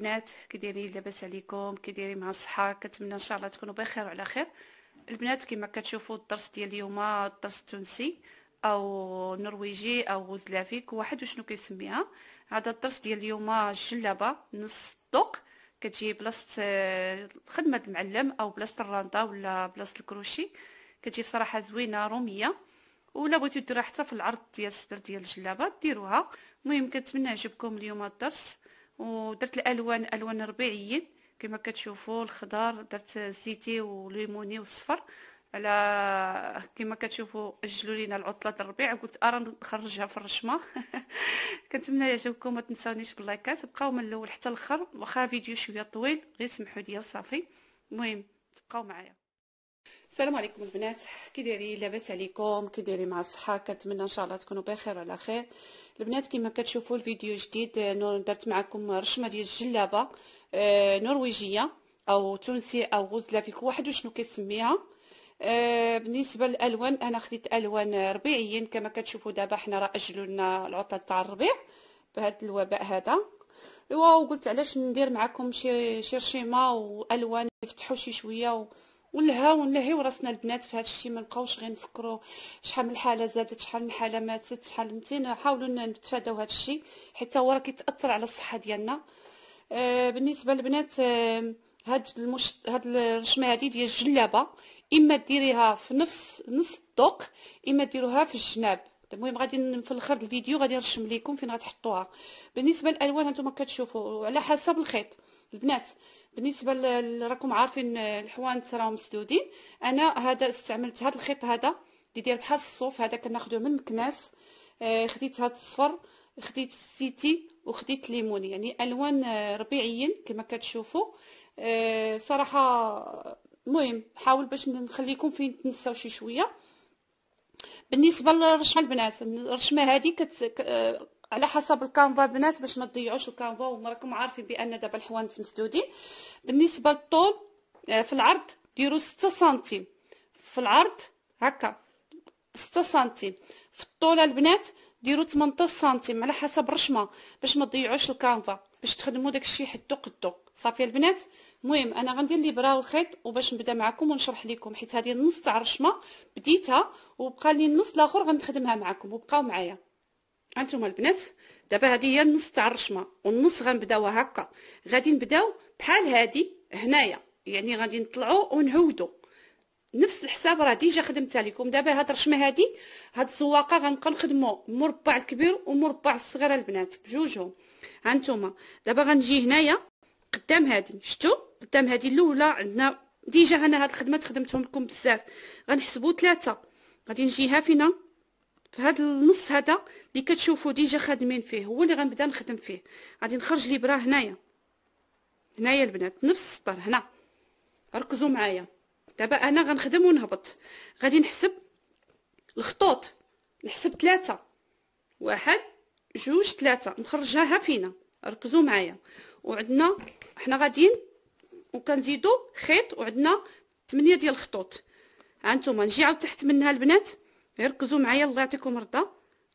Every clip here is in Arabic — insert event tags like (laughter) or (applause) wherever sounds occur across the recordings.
البنات كي دايرين لاباس عليكم كي دايرين مع الصحة كنتمنى إن شاء الله تكونوا بخير وعلى خير. البنات كما كتشوفوا الدرس ديال اليوم الدرس التونسي أو نرويجي أو غوزلافيك واحد وشنو كيسميها؟ هذا الدرس ديال اليوم الجلابة نص طوق كتجي بلاصة خدمة المعلم أو بلاصة الراندا ولا بلاصة الكروشي. كتجي بصراحه زوينة رومية. ولا بغيتو ديروها حتى في العرض ديال الصدر ديال الجلابة ديروها. المهم كنتمنى يعجبكم اليوم الدرس. ودرت الألوان ألوان ربيعيين كما كتشوفوا الخضار درت الزيتي وليموني والصفر. على كما كتشوفوا أجلوا لينا العطلة الربيع قلت ارا نخرجها في الرشمة. (laughs) كنتمنى يعجبكم ما تنساونيش باللايكات. بقاو من الأول حتى الأخر واخا فيديو شوية طويل غير سمحوا لي وصافي. المهم تبقاو معايا. السلام عليكم البنات. كي دايرين لاباس عليكم كي دايرين مع الصحة كنتمنى إن شاء الله تكونوا بخير وعلى خير. البنات كما كتشوفوا الفيديو جديد درت معكم رشمة ديال الجلابة آه، نرويجية أو تونسي أو غوزلافيك واحد وشنو كيسميها. آه، بالنسبة للألوان أنا خديت ألوان ربيعيين كما كتشوفوا دابا حنا راه اجلوا لنا العطله تاع الربيع بهذا الوباء هذا. وقلت علاش ندير معكم شي شي رشيمة وألوان يفتحوا شي شوية و... ونلهاو ونلهيو راسنا البنات في هذا الشيء ما نبقاوش غير نفكروا شحال من حاله زادت شحال من حاله ماتت شحال من نحاولوا نتفاداو هذا الشيء حتى هو راه كيتأثر على الصحة ديالنا. آه بالنسبة للبنات آه هاد المش... هاد الرشمة هادي ديال الجلابة إما ديريها في نفس نص الدوق إما ديروها في الجناب. المهم غادي في الآخر الفيديو غادي نرشم لكم فين غتحطوها. بالنسبة للألوان هانتوما كتشوفوا على حسب الخيط. البنات بالنسبة راكم عارفين الحوانت راهم مسدودين. أنا هذا استعملت هذا الخيط هذا اللي داير بحال الصوف هذا كناخذوه من مكناس آه خديت هذا الصفر خديت الزيتي وخديت الليموني يعني ألوان آه، ربيعيين كما كتشوفوا. آه صراحة المهم حاول باش نخليكم فين تنساو شي شوية. بالنسبة للرشمه البنات الرشمة هذه كت آه، على حسب ال canevas بنات باش ما تضيعوش ال canevas وراكم عارفين بأن دابا الحوانت مسدودين. بالنسبة للطول آه، في العرض ديروا 6 سنتيم. في العرض هكا 6 سنتيم. في الطول البنات ديروا 18 سنتيم على حسب الرشمة باش ما تضيعوش الكانفا باش تخدموا داكشي حدو قدو صافي البنات المهم أنا غندير لي برا الخيط وباش نبدأ معكم ونشرح لكم. حيت هذه النص تاع الرشمة بديتها وبقى لي النص الآخر غنخدمها معكم. وبقاو معايا. هانتوما البنات دابا هذه هي النص تاع الرشمة والنص غنبداوها هكا. غادي نبداو بحال هادي هنايا يعني غادي نطلعوا ونهودوا نفس الحساب راه déjà خدمتها لكم. دابا هاد الرشمة هادي هاد الزواقه غنبقى نخدموا مربع الكبير ومربع الصغير البنات بجوجهم. هانتوما دابا غنجي هنايا قدام هادي. شفتوا؟ قدام هادي الأولى عندنا déjà أنا هاد الخدمة خدمتهم لكم بزاف. غنحسبوا ثلاثة. غادي نجيها فينا؟ هذا النص هذا اللي كتشوفوا ديجا خادمين فيه هو اللي غنبدا نخدم فيه. غادي نخرج لي براه هنايا. هنايا البنات نفس السطر هنا. ركزوا معايا. دابا أنا غنخدم ونهبط. غادي نحسب الخطوط. نحسب ثلاثة. واحد جوج ثلاثة. نخرجها فينا. ركزوا معايا. وعندنا حنا غاديين وكنزيدو خيط وعندنا 8 ديال الخطوط. ها نتوما نجي عاود تحت منها البنات. ركزوا معايا الله يعطيكم الرضا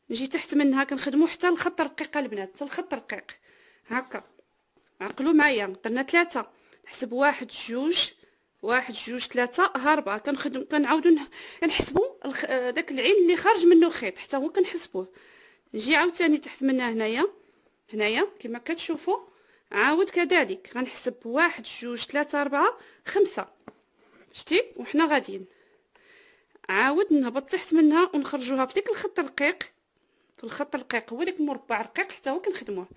نجي تحت منها كنخدموا حتى الخط رقيق البنات حتى الخط رقيق هكا. عقلوا معايا. درنا ثلاثة. نحسب واحد جوج. واحد جوج ثلاثة. ها أربعة كنخدم كنعاودو كنحسبوا الخ... داك العين اللي خارج منه خيط حتى هو كنحسبوه. نجي عاوتاني تحت منها هنايا. هنايا كما كتشوفوا. عاود كذلك. غنحسب واحد جوج ثلاثة أربعة خمسة. شتي؟ وحنا غاديين. عاود نهبط تحت منها ونخرجوها في ديك الخط الرقيق. في الخط الرقيق هو داك المربع الرقيق حتى هو كنخدموه.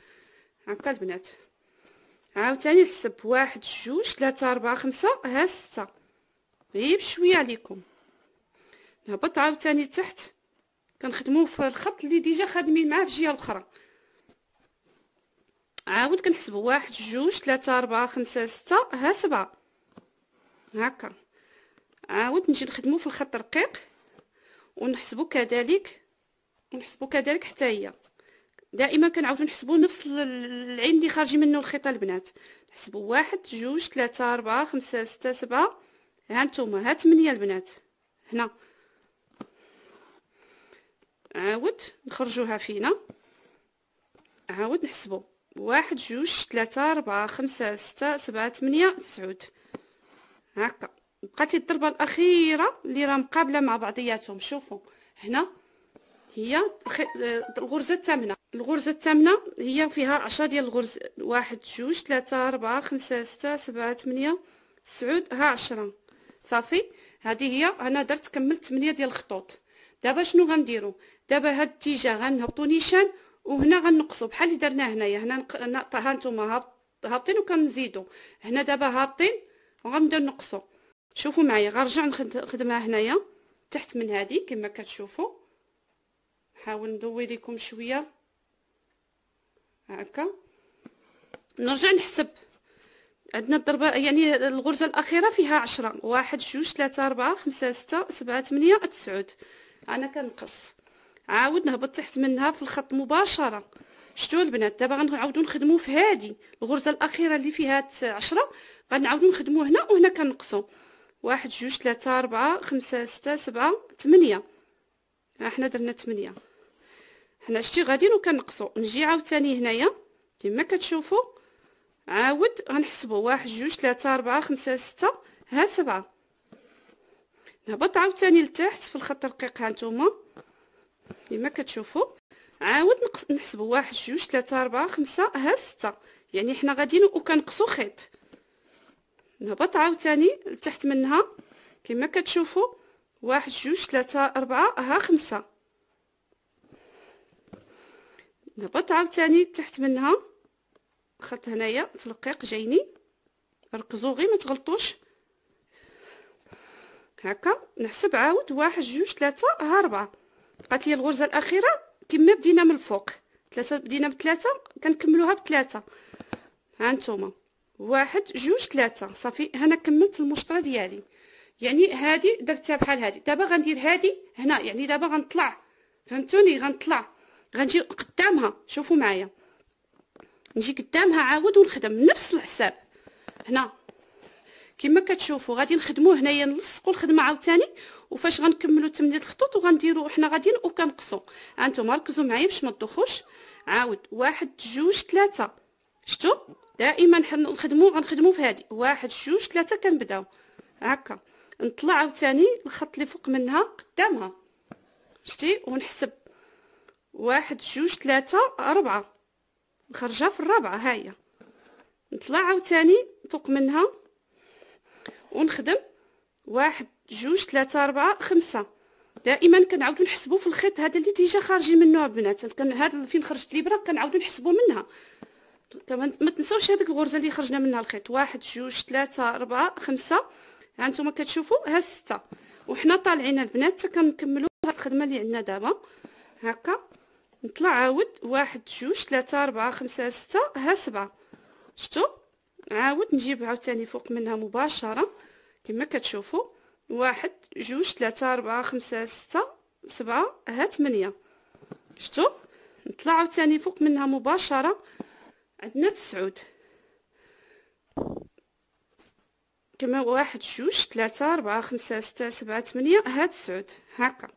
هكا البنات. عاوتاني نحسب واحد جوج ثلاثة أربعة خمسة ها ستة. غير بشوية عليكم. نهبط عاوتاني تحت. كنخدمو في الخط اللي ديجا خادمين معاه في الجهة الأخرى. عاود كنحسبو واحد جوج ثلاثة أربعة خمسة ستة ها سبعة. هكا. عاود نجي نخدمو في الخط الرقيق ونحسبو كذلك ونحسبو كذلك حتى هي دائما كنعاودو نحسبو نفس العين اللي خارجي منه الخيط البنات. نحسبو واحد جوج ثلاثة أربعة خمسة ستة سبعة. ها نتوما ها تمنية البنات. هنا. عاود نخرجوها فينا. عاود نحسبو. واحد جوج ثلاثة ربعة خمسة ستة سبعة ثمانية تسعود هكا. بقات لي الضربة الأخيرة اللي راه مقابلة مع بعضياتهم. شوفوا هنا هي الغرزة الثامنة. الغرزة الثامنة هي فيها عشرة ديال الغرز واحد جوج ثلاثة ربعة خمسة ستة سبعة ثمانية تسعود ها عشرة. صافي؟ هذه هي أنا درت كملت 8 ديال الخطوط. دابا شنو غنديرو؟ دابا هاد الاتجاه غنهبطو نيشان وهنا غنقصو. بحال اللي درنا هنايا هنا نق... ها نتوما هابطين وكنزيدو. هنا دابا هابطين وغنبداو نقصو. شوفوا معايا. غنرجع نخدمها هنايا تحت من هذه كما كتشوفوا. نحاول ندوي لكم شوية. هكا. نرجع نحسب. عندنا الضربة يعني الغرزة الأخيرة فيها عشرة. واحد جوج ثلاثة أربعة خمسة ستة سبعة ثمانية تسعود. أنا كنقص. عاود نهبط تحت منها في الخط مباشرة. شتو البنات دابا غنعاودو نخدمو في هادي. الغرزة الأخيرة اللي فيها عشرة غنعاودو نخدمو هنا وهنا كنقصو. واحد جوج ثلاثة أربعة خمسة ستة سبعة ثمانية ها حنا درنا ثمانية حنا شتي غاديين وكنقصو نجي عاوتاني هنايا. كما كتشوفو عاود غنحسبو. واحد جوج ثلاثة أربعة خمسة ستة ها سبعة. نهبط عاوتاني لتحت في الخط الرقيق هانتوما كما كتشوفوا عاود نحسبو. واحد جوج ثلاثة أربعة خمسة ها ستة. يعني حنا غاديين وكنقصو خيط. نهبط عاوتاني لتحت منها. كما كتشوفوا واحد جوج ثلاثة أربعة ها خمسة. نهبط عاوتاني تحت منها. خط هنايا في الرقيق جايني. ركزوا غير ما تغلطوش. هكا نحسب عاود واحد جوج ثلاثة ها ربعة بقات لي الغرزة الأخيرة كما بدينا من الفوق. ثلاثة بدينا بثلاثة كنكملوها بثلاثة ها نتوما. واحد جوج ثلاثة. صافي هنا كملت المشطرة ديالي. يعني هادي درتها بحال هادي. دابا غندير هادي هنا يعني دابا غنطلع. فهمتوني؟ غنطلع. غنجي قدامها. شوفوا معايا. نجي قدامها عاود ونخدم نفس الحساب. هنا. كما كتشوفوا غادي نخدموا هنايا نلصقوا الخدمة عاوتاني. وفاش غنكملوا 8 الخطوط وغنديروا حنا غاديين وكنقصوا هانتوما ركزوا معايا باش ما تدوخوش. عاود. واحد جوج ثلاثة. شتو دائما نخدموا غنخدموا في هذه واحد جوج ثلاثة كنبداو هكا. نطلع عاوتاني الخط اللي فوق منها قدامها. شتي؟ ونحسب. واحد جوج ثلاثة أربعة. نخرجها في الرابعة هاهي نطلع عاوتاني فوق منها. ونخدم. واحد جوج ثلاثة أربعة خمسة. دائما كنعاودو نحسبو في الخيط هذا اللي ديجا خارجين منه البنات. كان هذا فين خرجت الابره كنعاودو نحسبو منها. كمان ما تنساوش هذيك الغرزة اللي خرجنا منها الخيط. واحد جوج ثلاثة أربعة خمسة. ها نتوما كتشوفوا ها ستة. وحنا طالعين البنات كنكملوا هاد الخدمة اللي عندنا دابا. هكا. نطلع عاود. واحد جوج ثلاثة أربعة خمسة ستة ها سبعة. شتو عاود نجيب عاوتاني فوق منها مباشرة. كما كتشوفوا. واحد جوج ثلاثة أربعة خمسة ستة سبعة ها ثمانية. شتو نطلع عاوتاني فوق منها مباشرة. عندنا تسعود. كما واحد جوج ثلاثة أربعة خمسة ستة سبعة ثمانية ها تسعود. هكا.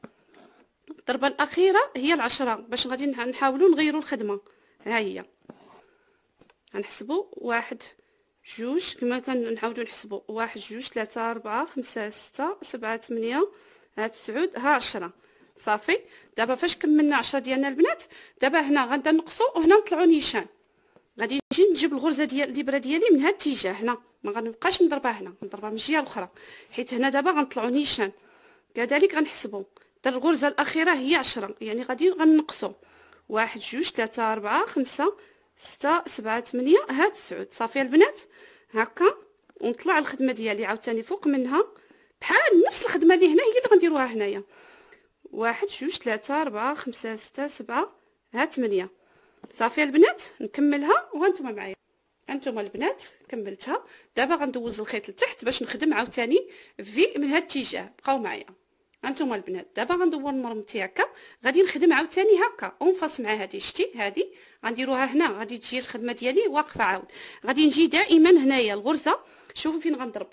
الضربة الأخيرة هي العشرة باش غادي نحاولوا نغيروا الخدمة. ها هي. غنحسبوا واحد جوج كما كنحاولوا نحسبوا واحد جوج ثلاثة أربعة خمسة ستة سبعة ثمانية ها تسعود ها عشرة. صافي. دابا فاش كملنا عشرة ديالنا البنات دابا هنا غنبدا نقصو وهنا نطلعو نيشان. نجي نجيب الغرزة ديال الإبرة ديالي من هاد الاتجاه هنا. ما غنبقاش نضربها هنا نضربها من الجهة الأخرى. حيت هنا دابا غنطلعو نيشان. كذلك غنحسبوا الغرزة الأخيرة هي عشرة. يعني غادي غنقصو. واحد جوج ثلاثة أربعة خمسة ستة سبعة ثمانية ها تسعود. صافي البنات. هكا. ونطلع الخدمة ديالي عاوتاني فوق منها. بحال نفس الخدمة اللي هنا هي اللي غنديروها هنايا. واحد جوج ثلاثة أربعة خمسة ستة سبعة ها ثمانية. صافي البنات نكملها. وهانتوما معايا. هانتوما البنات كملتها. دابا غندوز الخيط لتحت باش نخدم عاوتاني في من هاد الاتجاه بقاو معايا. هانتوما البنات دابا غندور مرمتي هكا غادي نخدم عاوتاني هكا. en face مع هادي شتي هادي. غنديروها هنا. غادي تجي الخدمة ديالي. واقفة عاود. غادي نجي دائما هنايا الغرزة. شوفوا فين غنضرب.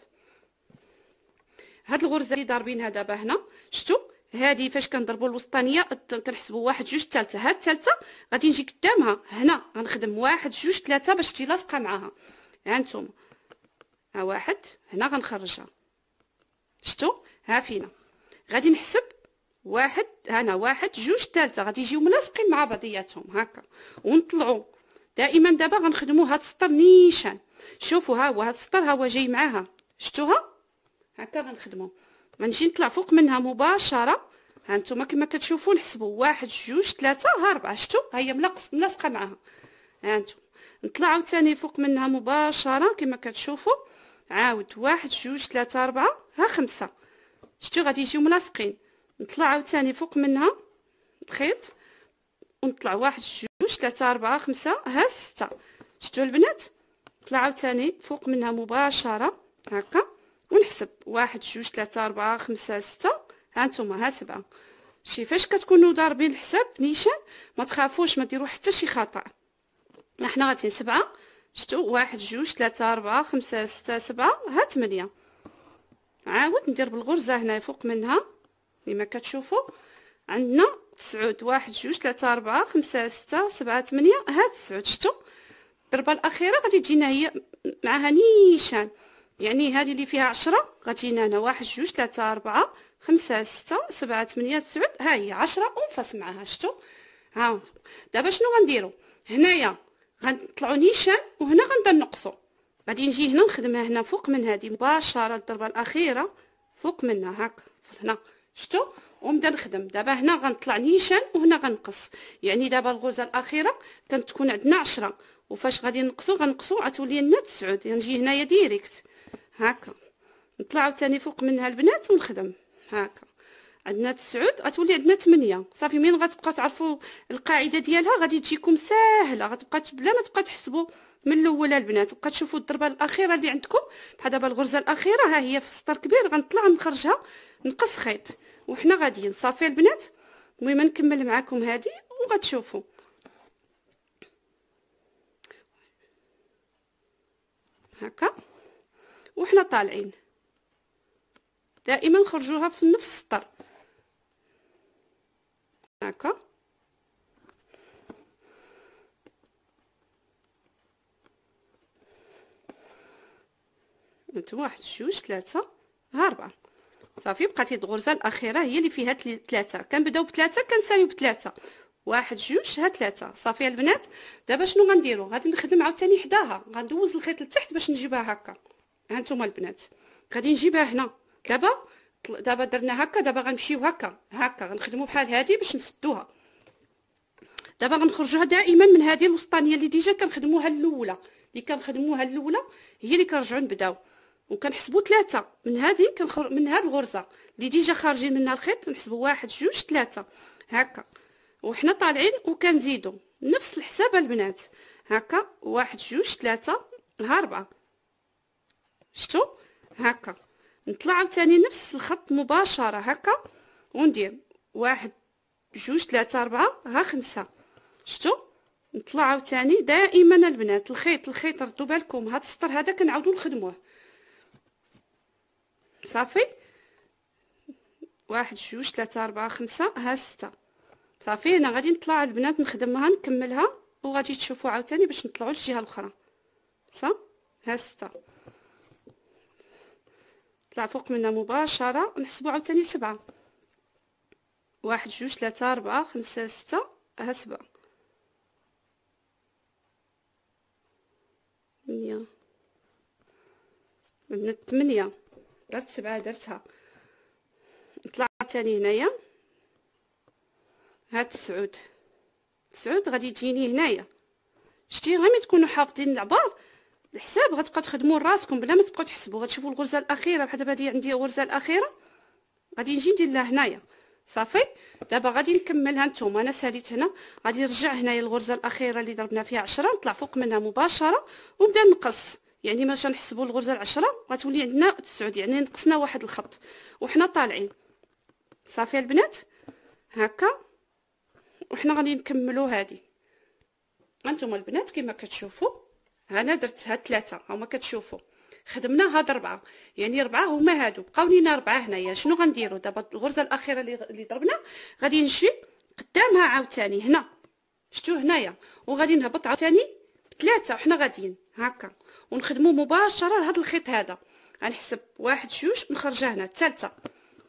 هاد الغرزة اللي ضاربينها دابا هنا. شتو هادي فاش كنضربوا الوسطانية كنحسبوا واحد جوج ثالثه هاد الثالثه غادي نجي قدامها. هنا غنخدم واحد جوج ثلاثة باش تجي لاصقة معاها. ها نتوما. ها واحد. هنا غنخرجها. شتو ها فينا. غادي نحسب واحد هنا واحد جوج ثلاثة غادي يجيو ملاصقين مع بعضياتهم هكا. ونطلعوا دائما دابا غنخدموا هاد السطر نيشان. شوفوا ها هو هاد السطر ها هو جاي معاها. شفتوها؟ هكا غنخدموا غنجي نطلع فوق منها مباشرة. ها نتوما كما كتشوفوا نحسبوا واحد جوج ثلاثة ها أربعة شتو ها هي ملقص ملاصقة معاها. ها نتوما. نطلع عاوتاني فوق منها مباشرة كما كتشوفوا. عاود واحد جوج ثلاثة أربعة ها خمسة. شتو غادي يجيو ملاصقين. نطلع عاوتاني فوق منها. الخيط ونطلع واحد جوج ثلاثة أربعة خمسة ها ستة. شتو البنات؟ نطلع عاوتاني فوق منها مباشرة. هكا. ونحسب واحد جوج ثلاثة أربعة خمسة ستة. هانتوما ها سبعة. شي فاش كتكونوا ضاربين الحساب نيشان ما تخافوش ما ديروا حتى شي خطأ. حنا غادي سبعة. شتو واحد جوج ثلاثة أربعة خمسة ستة سبعة. ها تمنية عاود ندير بالغرزة هنا فوق منها. كما كتشوفوا عندنا تسعود. واحد جوج ثلاثة أربعة خمسة ستة سبعة ثمانية. ها تسعود. شتو الضربة الأخيرة غادي تجينا هي معها نيشان. يعني هذه اللي فيها عشرة غتجينا هنا واحد جوج ثلاثة أربعة خمسة ستة سبعة ثمانية تسعود ها هي عشرة ونفص معاها شتو ها دابا شنو غنديرو؟ هنايا غنطلعو نيشان وهنا غنبدا نقصو غادي نجي هنا نخدمها هنا فوق من هذه مباشرة الضربه الأخيرة فوق منها هاك هنا شتو ونبدا نخدم. دابا هنا غنطلع نيشان وهنا غنقص. يعني دابا الغرزه الأخيرة كانت تكون عندنا عشرة. وفاش غادي نقصو غنقصو غتولي لنا تسعود. غنجي هنايا direct هكا. نطلع عاوتاني فوق منها البنات ونخدم. هكا. عندنا تسعود غتولي عندنا ثمانية صافي مين غتبقاو تعرفوا القاعدة ديالها غادي تجيكم ساهلة. غتبقى بلا ما تبقى تحسبوا من الأول البنات. بقى تشوفوا الضربة الأخيرة اللي عندكم. بحال دابا الغرزة الأخيرة ها هي في سطر كبير غنطلع نخرجها نقص خيط. وحنا غاديين. صافي البنات المهم نكمل معكم هذه وغتشوفوا هكا. وحنا طالعين. دائما خرجوها في نفس السطر هكا. هانتوما واحد جوج ثلاثة ها ربعة صافي بقات الغرزة الأخيرة هي اللي فيها ثلاثة كنبداو بثلاثة كنساليو بثلاثة واحد جوج ها ثلاثة صافي البنات. دابا شنو غنديرو؟ غادي نخدم عاوتاني حداها. غندوز الخيط لتحت باش نجيبها هكا. هانتوما البنات. غادي نجيبها هنا. دابا دابا درنا هكا دابا غنمشيو هكا هكا غنخدمو بحال هادي باش نسدوها. دابا غنخرجوها دائما من هذه الوسطانية اللي déjà كنخدموها الأولى. اللي كنخدموها الأولى هي اللي كنرجعو نبداو. وكنحسبوا ثلاثة. من هذه كنخر من هذه الغرزة اللي ديجا خارجين منها الخيط نحسبوا واحد جوج ثلاثة. هكا. وحنا طالعين وكنزيدوا نفس الحساب البنات. هكا واحد جوج ثلاثة ها ربعة شتو هكا. نطلع عاوتاني نفس الخط مباشرة هكا. وندير واحد جوج ثلاثة أربعة ها خمسة. شتو نطلع عاوتاني دائما البنات الخيط الخيط ردوا بالكم. هاد السطر هذا كنعاودو نخدموه. صافي؟ واحد جوج ثلاثة أربعة خمسة ها ستة. صافي؟ هنا غادي نطلع البنات نخدمها نكملها وغادي تشوفوا عاوتاني باش نطلعوا للجهة الأخرى. صا ها ستة. طلع فوق منها مباشرة نحسبوا عاوتاني سبعة. واحد جوج ثلاثة أربعة خمسة ستة ها سبعة. ثمانية. عندنا ثمانية. درت سبعة درتها. نطلع تاني هنايا. هاد تسعود. تسعود غادي تجيني هنايا. شتي غير ملي تكونوا حافظين العبار الحساب غتبقاو تخدموا راسكم بلا ما تبقاو تحسبوا غتشوفوا الغرزة الأخيرة بحال دابا هادي عندي الغرزه الأخيرة. غادي نجي ندير لها هنايا. صافي؟ دابا غادي نكملها نتوما. أنا ساليت هنا. غادي نرجع هنايا الغرزة الأخيرة اللي ضربنا فيها عشرة. نطلع فوق منها مباشرة ونبدأ نقص. يعني باش نحسبوا الغرزة العشرة غتولي عندنا تسعود. يعني نقصنا واحد الخط وحنا طالعين. صافي البنات؟ هكا. وحنا غادي نكملوا هذه أنتم البنات كما كتشوفوا أنا درت هاد ثلاثة هما كتشوفوا. خدمنا هاد ربعة. يعني ربعة هما هادو. بقاو لينا ربعة هنايا. شنو غنديرو؟ دابا الغرزة الأخيرة اللي ضربنا غادي نمشي قدامها عاوتاني هنا. شتو هنايا. وغادي نهبط عاوتاني بثلاثة. وحنا غاديين. هكا. ونخدمو مباشرة لهاد الخيط هذا. غنحسب واحد جوج نخرجها هنا. الثالثة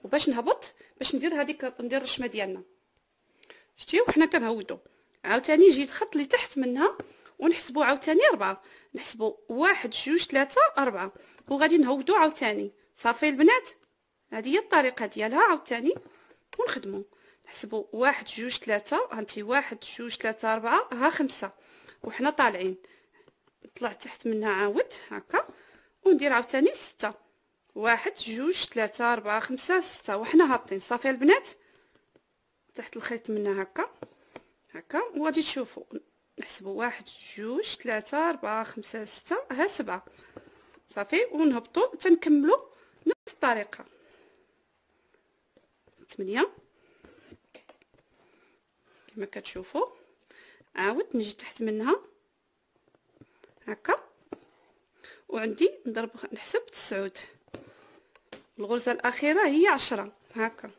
وباش نهبط باش ندير هذيك ندير الرشمة ديالنا. شتي وحنا كنهودو. عاوتاني جيت خط اللي تحت منها. ونحسبو عاوتاني ربعة نحسبو واحد جوج ثلاثة أربعة. وغادي نهودو عاوتاني. صافي البنات؟ هذه هي الطريقة ديالها عاوتاني. ونخدمو. نحسبو واحد جوج ثلاثة هانتي واحد جوج ثلاثة أربعة. ها خمسة. وحنا طالعين. نطلع تحت منها عاود. هكا. وندير عاوتاني ستة. واحد جوج ثلاثة أربعة خمسة ستة. وحنا هابطين. صافي البنات؟ تحت الخيط منا هكا. هكا. وغادي تشوفوا نحسبوا واحد جوج ثلاثة أربعة خمسة ستة ها سبعة. صافي؟ ونهبطوا تنكملوا نفس الطريقة. ثمانية كما كتشوفوا عاود نجي تحت منها. هكا. وعندي نضرب نحسب تسعود. الغرزة الأخيرة هي عشرة. هكا.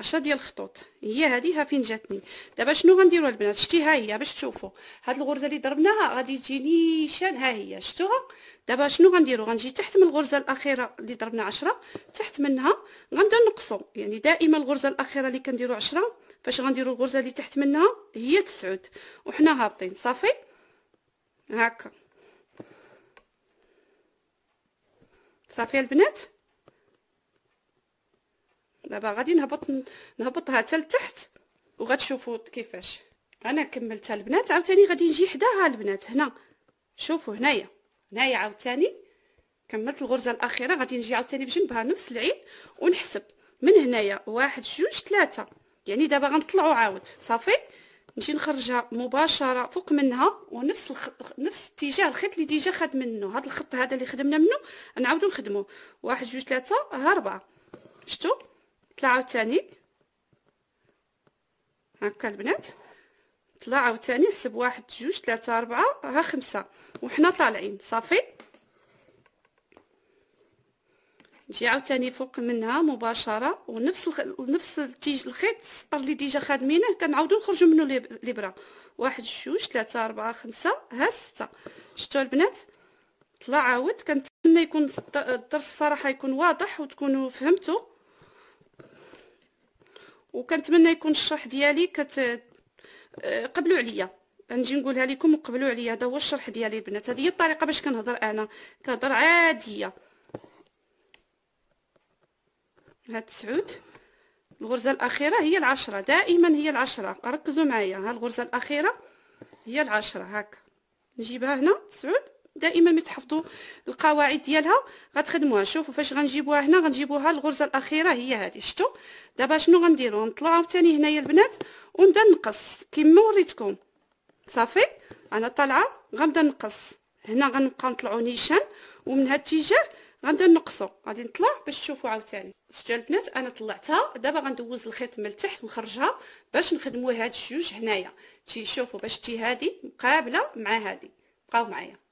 عشرة ديال الخطوط. هي هذه فين جاتني؟ دابا شنو غنديروا البنات؟ شتي ها هي باش تشوفوا هاد الغرزة اللي ضربناها غادي تجيني شان ها هي. شفتوها؟ دابا شنو غنديروا غنجي تحت من الغرزة الأخيرة اللي ضربنا عشرة تحت منها غنبدأ نقصوا يعني دائما الغرزة الأخيرة اللي كنديروا عشرة فاش غنديروا الغرزة اللي تحت منها هي تسعود. وحنا هابطين. صافي؟ هكا. صافي البنات؟ دابا غادي نهبط نهبطها حتى لتحت وغتشوفوا كيفاش. أنا كملتها البنات عاوتاني غادي نجي حداها البنات هنا. شوفوا هنايا. هنايا عاوتاني. كملت الغرزة الأخيرة غادي نجي عاوتاني بجنبها نفس العين ونحسب. من هنايا واحد جوج ثلاثة يعني دابا غنطلعوا عاود صافي؟ نجي نخرجها مباشرة فوق منها ونفس الخ... نفس اتجاه الخيط اللي déjà خدمنا منه. هذا الخط هذا اللي خدمنا منه نعاودو نخدموه واحد جوج ثلاثة ها ربعة. شتو طلع عاوتاني. هكا البنات. طلع عاوتاني حسب واحد جوج ثلاثة أربعة ها خمسة. وحنا طالعين صافي. نجي عاوتاني فوق منها مباشرة ونفس الخ... نفس التيج الخيط السطر اللي déjà خادمينه كنعاودو نخرجوا منه الابره واحد جوج ثلاثة أربعة خمسة ها ستة. شتو البنات؟ طلع عاود كنتمنى يكون الدرس بصراحة يكون واضح وتكونوا فهمتوا وكنتمنى يكون الشرح ديالي كت قبلوا عليا. نجي نقولها لكم وقبلوا عليا. هذا هو الشرح ديالي البنات. هذه هي الطريقة باش كنهضر أنا كنهضر عادية. هاد تسعود الغرزة الأخيرة هي العشرة. دائما هي العشرة. ركزوا معايا. ها الغرزة الأخيرة هي العشرة. هكا نجيبها هنا. تسعود. دائما ملي تحفظوا القواعد ديالها. غتخدموها شوفوا فاش غنجيبوها هنا غنجيبوها الغرزة الأخيرة هي هذه شفتوا دابا شنو غنديروا نطلعوا عاوتاني هنايا البنات ونبدا نقص كما وريتكم. صافي؟ أنا طالعة غنبدا نقص. هنا غنبقى نطلعوا نيشان ومن هاد الاتجاه غنبدا نقصو. غادي نطلع باش تشوفوا عاوتاني. شفتوا البنات؟ أنا طلعتها. دابا غندوز الخيط من التحت ونخرجها باش نخدموا هاد الجوج هنايا. تي شوفوا باش تي هادي مقابلة مع هادي. بقاو معايا.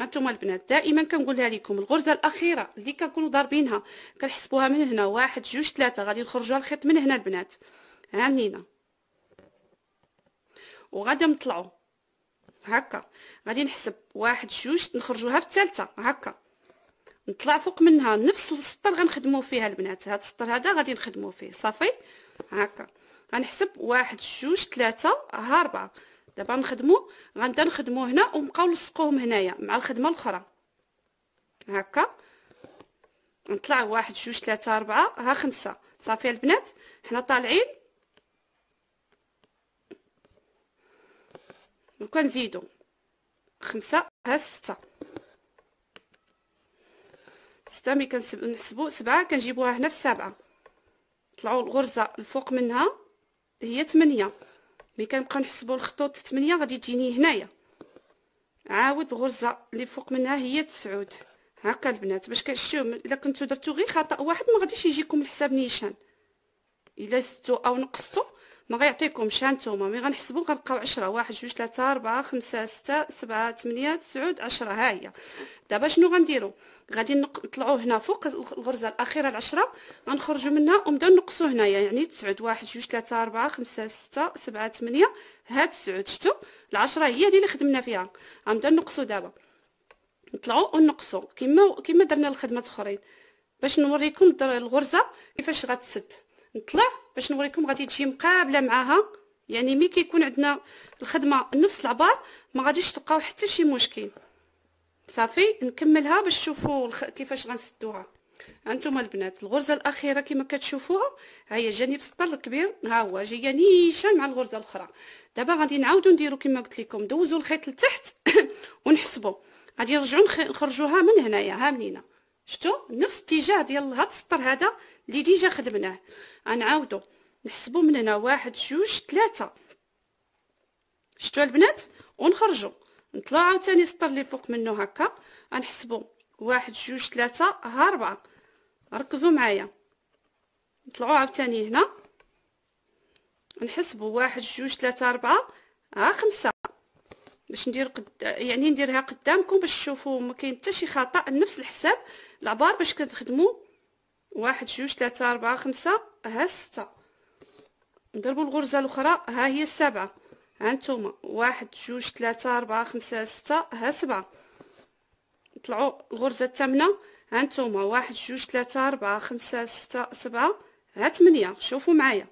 هانتوما البنات دائما كنقولها لكم الغرزة الأخيرة اللي كنكونوا ضاربينها كنحسبوها من هنا واحد جوج ثلاثة غادي نخرجوا الخيط من هنا البنات. ها وغادي نطلعوا هكا. غادي نحسب واحد جوج نخرجوها في الثالثة. هكا. نطلع فوق منها نفس السطر غنخدمو فيها البنات. هاد السطر هذا غادي نخدمو فيه. صافي؟ هكا. غنحسب واحد جوج ثلاثة ها ربعة. دابا نخدمو غنبدا نخدمو هنا ونبقاو نلصقوهم هنايا مع الخدمة الأخرى. هكا. نطلع واحد جوج ثلاثة أربعة ها خمسة. صافي البنات. حنا طالعين. وكنزيدو خمسة ها ستة. ستة ملي كنحسبو سبعة كنجيبوها هنا في سبعة. طلعوا الغرزة الفوق منها هي ثمانية. ملي كنبقاو نحسبوا الخطوط 8 غادي تجيني هنايا. عاود الغرزه اللي فوق منها هي تسعود. هكا البنات باش كنشتيو إلا كنتو درتو غير خطأ واحد ما غاديش يجيكم الحساب نيشان. إلا زدتو أو نقصتو ما غيعطيكمش هانتوما مي غنحسبو غنلقاو عشرة واحد جوج ثلاثة أربعة خمسة ستة سبعة ثمانية تسعود عشرة. ها هي. دابا شنو غنديرو؟ غادي نطلعو هنا فوق الغرزة الأخيرة العشرة غنخرجو منها ونبداو نقصو هنايا يعني تسعود واحد جوج ثلاثة أربعة خمسة ستة سبعة ثمانية ها تسعود. شتو العشرة هي هادي اللي خدمنا فيها. غنبداو نقصو دابا. نطلعو ونقصو كيما كيما درنا الخدمات اخرين باش نوريكم الغرزة كيفاش غتسد. نطلع باش نوريكم غادي تجي مقابلة معاها. يعني ملي كيكون عندنا الخدمة نفس العبار ما غاديش تلقاو حتى شي مشكل. صافي نكملها باش تشوفوا. كيفاش غنسدوها. هانتوما البنات الغرزة الأخيرة كما كتشوفوها ها هي جاني في السطر الكبير. ها هو جاية نيشان مع الغرزة الأخرى. دابا غادي نعاودو نديرو كما قلت لكم. دوزو الخيط لتحت (coughs) ونحسبو. غادي نرجعو نخرجوها من هنايا ها منينا. شتو نفس الاتجاه ديال هاد السطر هذا اللي déjà خدمناه. غنعاودو نحسبو من هنا واحد جوج ثلاثة شتو البنات؟ ونخرجو. نطلعو عاوتاني السطر اللي فوق منه هكا. غنحسبو واحد جوج ثلاثة ها ربعة. ركزوا معايا. نطلعو عاوتاني هنا. نحسبو واحد جوج ثلاثة ربعة ها خمسة. باش ندير قد يعني نديرها قدامكم باش تشوفوا ما كاين حتى شي خطأ نفس الحساب العبار باش كتخدموا. واحد جوج ثلاثة أربعة خمسة ها ستة. نضربوا الغرزة الأخرى ها هي السبعة. ها نتوما. واحد جوج ثلاثة أربعة خمسة ستة ها سبعة. نطلعوا الغرزة الثامنة. ها نتوما. واحد جوج ثلاثة أربعة خمسة ستة سبعة ها ثمانية. شوفوا معايا.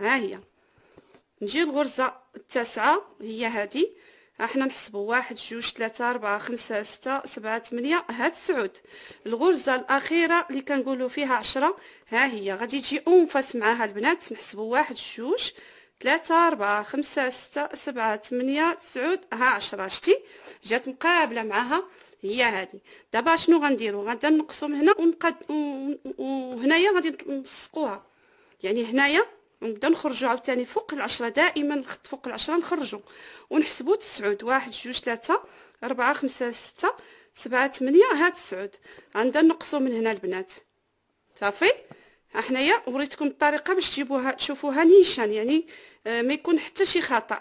ها هي. نجي الغرزة التاسعة هي هذه إحنا نحسبوا واحد جوج ثلاثة أربعة خمسة ستة سبعة ثمانية هاد تسعود الغرزة الأخيرة اللي كنقولوا فيها عشرة ها هي. غادي تجي أنفس معاها البنات نحسبوا واحد جوج ثلاثة أربعة خمسة ستة سبعة ثمانية تسعود ها عشرة. شتي؟ جات مقابلة معاها هي هذه دابا شنو غنديروا غنبدا نقصوا من هنا ونقد وهنايا غادي نلصقوها. يعني هنايا ونبدا نخرجوا عاوتاني فوق العشرة دائما فوق العشرة نخرجوا ونحسبوا تسعود واحد جوج ثلاثة أربعة خمسة ستة سبعة ثمانية هاد تسعود. غنبدا نقصوا من هنا البنات. صافي؟ حنايا وريتكم الطريقة باش تجيبوها تشوفوها نيشان يعني آه ما يكون حتى شي خطأ.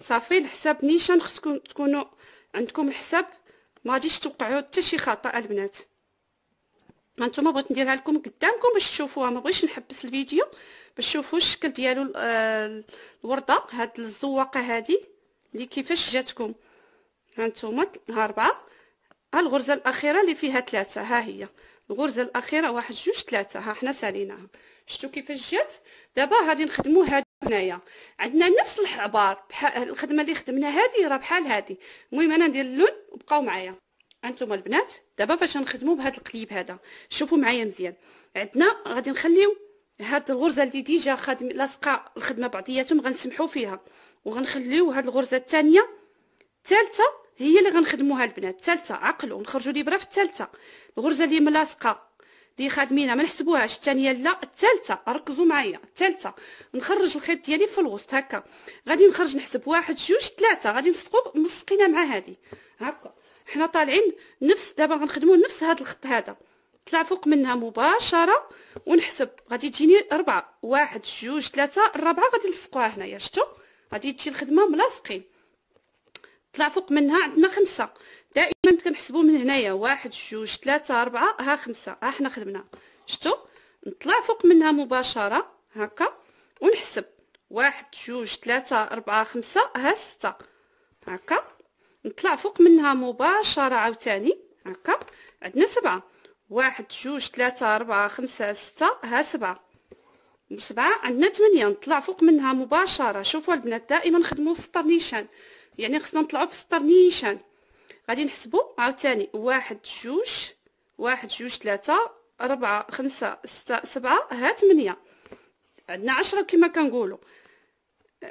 صافي؟ الحساب نيشان خصكم تكونوا عندكم الحساب ما غاديش توقعوا حتى شي خطأ البنات. هانتوما بغيت نديرها لكم قدامكم باش تشوفوها. ما بغيتش نحبس الفيديو باش تشوفوا الشكل ديالو آه، الورده هاد الزواقه هادي اللي كيفاش جاتكم. هانتوما ها اربعه ها الغرزه الاخيره اللي فيها ثلاثة. ها هي. الغرزه الاخيره واحد جوج ثلاثة. ها حنا ساليناها. شفتوا كيفاش جات؟ دابا غادي نخدموا هاد هنايا. عندنا نفس العبار بحال الخدمه اللي خدمنا هذه راه بحال هذه المهم أنا ندير اللون وبقاو معايا. أنتم البنات دابا فاش نخدموا بهذا القليب هذا. شوفوا معايا مزيان. عندنا غادي نخليو هاد الغرزة اللي ديجا خادم لاصقة الخدمة بعضياتهم غنسمحوا فيها. وغنخليو هاد الغرزة الثانية الثالثه هي اللي غنخدموها البنات. الثالثه عقلوا نخرجوا ليبره في الثالثه الغرزة اللي ملاصقة اللي خادمينها ما نحسبوهاش. الثانية لا. الثالثه ركزوا معايا. الثالثه نخرج الخيط ديالي في الوسط هكا. غادي نخرج نحسب واحد جوج ثلاثة غادي نسقو ملصقينها مع هذه هكا. حنا طالعين نفس دابا غنخدمو نفس هذا الخط هذا. طلع فوق منها مباشرة ونحسب. غادي تجيني أربعة واحد جوج ثلاثة الرابعة غادي نلصقوها هنايا. شتو غادي تجي الخدمة ملاصقين. طلع فوق منها عندنا خمسة. دائما كنحسبو من هنايا واحد جوج ثلاثة أربعة ها خمسة. ها حنا خدمنا. شتو نطلع فوق منها مباشرة هكا ونحسب. واحد جوج ثلاثة أربعة خمسة ها ستة. هكا. نطلع فوق منها مباشرة عاوتاني. هكا؟ عندنا سبعة. واحد جوج ثلاثة أربعة خمسة ستة. ها سبعة. سبعة عندنا ثمانية. نطلع فوق منها مباشرة. شوفوا البنات دائما نخدمو في سطر نيشان. يعني خصنا نطلعو في سطر نيشان. غادي نحسبو عاوتاني. واحد جوج. واحد جوج ثلاثة أربعة خمسة ستة سبعة. ها ثمانية. عندنا عشرة كما كنقولوا.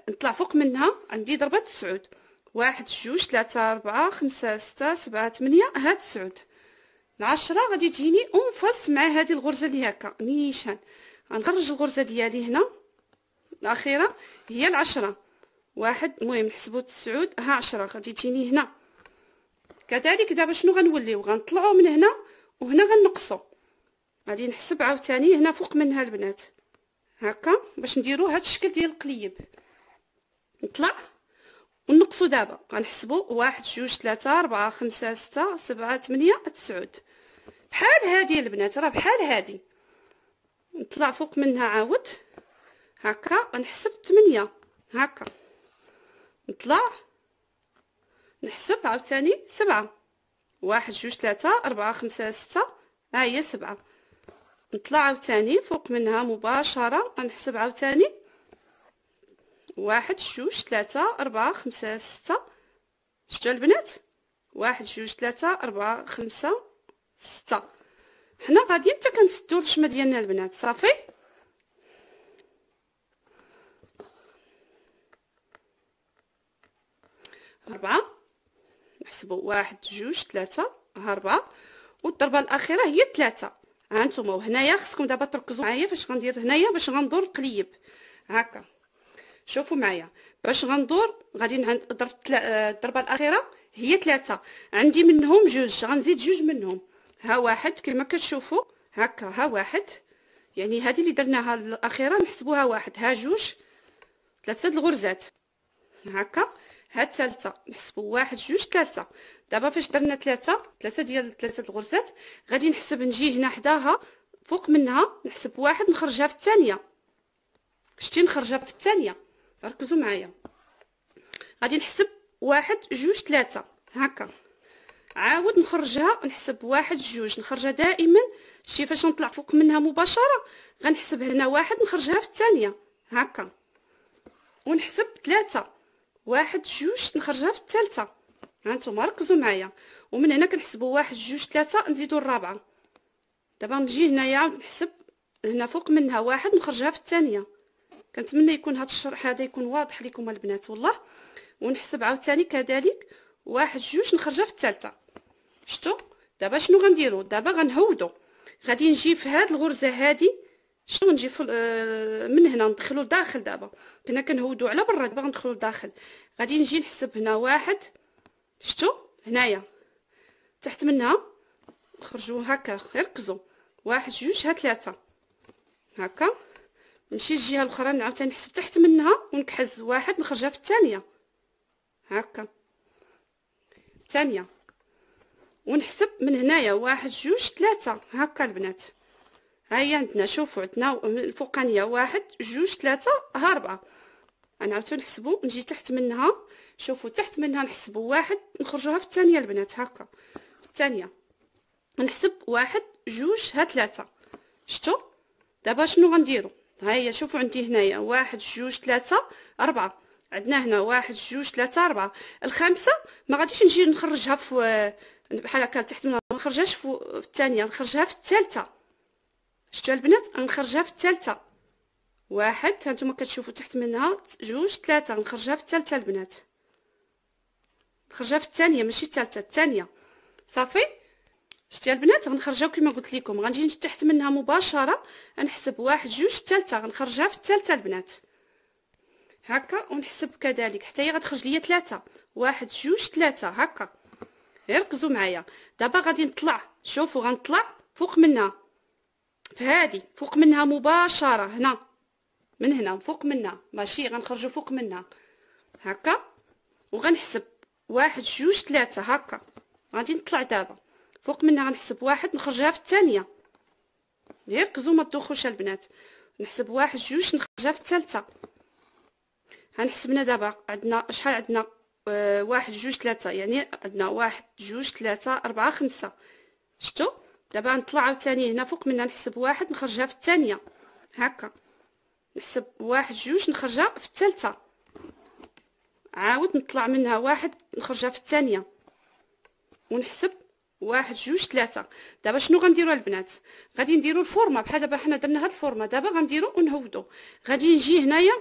نطلع فوق منها. عندي ضربة تسعود. واحد جوج ثلاثة أربعة خمسة ستة سبعة ثمانية هاد تسعود. العشرة غادي تجيني أنفس مع هذه الغرزة اللي هكا. نيشان. غنخرج الغرزة ديالي هنا. الأخيرة هي العشرة. واحد المهم نحسبو تسعود. ها عشرة. غادي تجيني هنا. كذلك دابا شنو غنوليو؟ غنطلعو من هنا وهنا غنقصو. غادي نحسب عاوتاني هنا فوق منها البنات. هكا باش نديرو هاد الشكل ديال القليب. نطلع. ونقصو دابا. غنحسبو واحد جوج ثلاثة أربعة خمسة ستة سبعة ثمانية تسعود. بحال هادي البنات راه بحال هادي. نطلع فوق منها عاود. هكا غنحسب ثمانية هكا. نطلع. نحسب عاوتاني سبعة. واحد جوج ثلاثة أربعة خمسة ستة. ها هي سبعة. نطلع عاوتاني فوق منها مباشرة. غنحسب عاوتاني واحد جوج ثلاثة أربعة خمسة ستة. شتو البنات؟ واحد جوج ثلاثة أربعة خمسة ستة. حنا غاديين حتى كنسدو الرشمة ديالنا البنات صافي؟ أربعة. نحسبو واحد جوج ثلاثة ها ربعة والضربة الأخيرة هي ثلاثة ها نتوما وهنايا خصكم دابا تركزوا معايا فاش غندير هنايا باش غندور القليب. هكا. شوفوا معايا. باش غندور غادي نضرب الضربة الأخيرة هي ثلاثة عندي منهم جوج غنزيد جوج منهم. ها واحد كما كتشوفوا هكا ها واحد. يعني هذه اللي درناها الأخيرة نحسبوها واحد. ها جوج ثلاثة الغرزات. هكا ها الثالثه نحسبوا واحد جوج ثلاثة دابا فاش درنا ثلاثة ثلاثة ديال ثلاثة الغرزات غادي نحسب نجي هنا حداها فوق منها نحسب واحد نخرجها في الثانية. شتي نخرجها في الثانية؟ ركزوا معايا. غادي نحسب واحد جوج ثلاثة هكا. عاود نخرجها نحسب واحد جوج. نخرجها دائما. شتي فاش نطلع فوق منها مباشرة غنحسب هنا واحد نخرجها في الثانية. هكا. ونحسب ثلاثة واحد جوج نخرجها في الثالثة. هانتوما ركزوا معايا. ومن هنا كنحسبوا واحد جوج ثلاثة نزيدو الرابعة. دابا نجي هنايا نحسب هنا فوق منها واحد نخرجها في الثانية. كنتمنى يكون هذا الشرح هذا يكون واضح لكم البنات والله. ونحسب عاوتاني كذلك واحد جوج نخرجها في الثالثة. شتو دابا شنو غنديرو؟ دابا غنهودو. غادي نجي في هاد الغرزة هادي. شنو نجي آه، من هنا ندخلو لداخل دابا. كنا كنهودو على برا دابا غندخلو لداخل. غادي نجي نحسب هنا واحد. شتو هنايا. تحت منها. نخرجو هكا ركزوا واحد جوج ها ثلاثة. هكا. نمشي الجهة الأخرى نعاود نحسب تحت منها ونكحز واحد نخرجها في الثانية. هكا. الثانية. ونحسب من هنايا واحد جوج ثلاثة. هكا البنات. ها هي عندنا شوفوا عندنا الفوقانية واحد جوج ثلاثة ها ربعة نعاودو نحسبو نجي تحت منها. شوفوا تحت منها نحسبو واحد نخرجوها في الثانية البنات. هكا. في الثانية. نحسب واحد جوج ها ثلاثة. شتو دابا شنو غنديرو؟ ها هي شوفوا عندي هنايا واحد جوج ثلاثة أربعة. عندنا هنا واحد جوج ثلاثة أربعة. الخامسة ما غاديش نجي نخرجها في بحال هكا تحت منها ما نخرجهاش في الثانية نخرجها في الثالثة. شتو البنات؟ نخرجها في الثالثة. واحد هانتوما كتشوفوا تحت منها جوج ثلاثة. نخرجها في الثالثة البنات. نخرجها في الثانية ماشي الثالثة الثانية. صافي؟ شتي البنات غنخرجها كما قلت لكم. غنجي تحت منها مباشرة نحسب واحد جوج ثالثه غنخرجها في الثالثه البنات. هكا ونحسب كذلك. حتى هي غتخرج ليا ثلاثة واحد جوج ثلاثة هكا. ركزوا معايا. دابا غادي نطلع. شوفوا غنطلع فوق منها. في هادي فوق منها مباشرة. هنا. من هنا فوق منها. ماشي غنخرجوا فوق منها. هكا. وغنحسب. واحد جوج ثلاثة هكا. غادي نطلع دابا. فوق منها غنحسب واحد نخرجها في الثانية. ركزوا ما تدوخوش البنات. نحسب واحد جوج نخرجها في الثالثة. هنحسبنا دابا عندنا شحال عندنا؟ آه واحد جوج ثلاثة. يعني عندنا واحد جوج ثلاثة أربعة خمسة. شتو دابا نطلع عاوتاني هنا فوق منها نحسب واحد نخرجها في الثانية. هكا. نحسب واحد جوج نخرجها في الثالثة. عاود نطلع منها واحد نخرجها في الثانية. ونحسب واحد جوج ثلاثة. دابا شنو غنديرو البنات؟ غادي نديرو الفورمة. بحال دابا حنا درنا هاد الفورمة. دابا غنديرو ونهودو. غادي نجي هنايا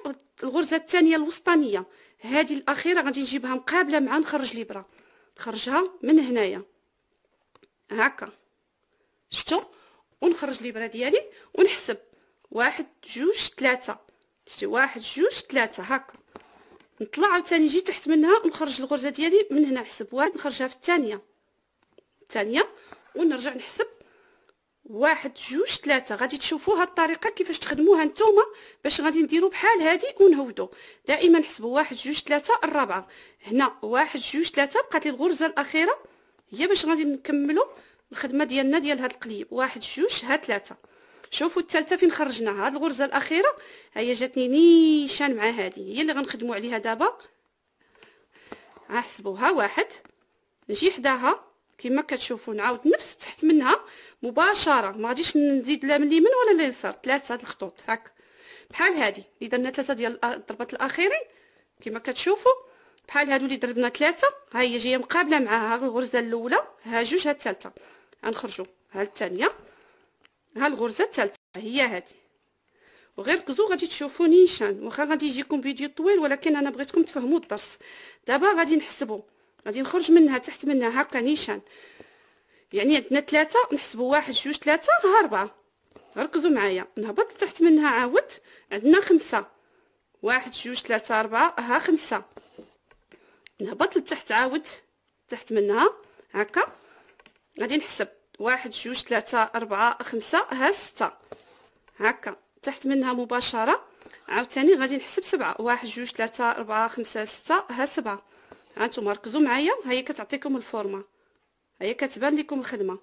الغرزة الثانية الوسطانية. هذه الأخيرة غادي نجيبها مقابلة مع نخرج الابره نخرجها من هنايا. هكا. شفتوا ونخرج الابره ديالي ونحسب. واحد جوج ثلاثة. شتي واحد جوج ثلاثة. هكا. نطلع عاوتاني نجي تحت منها ونخرج الغرزة ديالي من هنا. نحسب واحد نخرجها في الثانية. الثانية ونرجع نحسب. واحد جوج ثلاثة. غادي تشوفوا هاد الطريقة كيفاش تخدموها نتوما باش غادي نديرو بحال هادي ونهودو. دائما نحسبوا واحد جوج ثلاثة الرابعة هنا واحد جوج ثلاثة. بقات لي الغرزة الأخيرة. هي باش غادي نكملو الخدمة ديالنا ديال هاد القليب. واحد جوج ها ثلاثة. شوفوا الثالثة فين خرجناها هاد الغرزة الأخيرة هي جاتني نيشان مع هادي. هي اللي غنخدمو عليها دابا. احسبوها واحد نجي حداها. كما كتشوفوا نعاود نفس تحت منها مباشرة. ما غاديش نزيد لا من اليمين ولا اليسار. ثلاثة الخطوط هكا بحال هادي. اللي درنا ثلاثة ديال الضربات الأخيرين. كما كتشوفوا بحال هادو اللي ضربنا ثلاثة. ها هي جاية مقابلة معها الغرزة الأولى. ها جوج ها الثالثة. غنخرجوا ها الثانية. ها الغرزة الثالثة. هي هادي. وغير كزو غادي تشوفوا نيشان واخا غادي يجيكم فيديو طويل ولكن أنا بغيتكم تفهموا الدرس. دابا غادي نحسبوا غادي نخرج منها تحت منها هكا نيشان. يعني عندنا ثلاثة نحسبوا واحد جوج ثلاثة ها ركزوا معايا. نهبط تحت منها عاود عندنا خمسة. واحد جوج ثلاثة أربعة ها خمسة. نهبط لتحت عاود تحت منها هكا. غادي نحسب. واحد جوج ثلاثة أربعة خمسة ها ستة. هكا. تحت منها مباشرة. عاوتاني غادي نحسب سبعة. واحد جوج ثلاثة أربعة خمسة ستة ها سبعة. هانتوما ركزوا معايا. هي كتعطيكم الفورمه هي كتبان لكم الخدمة.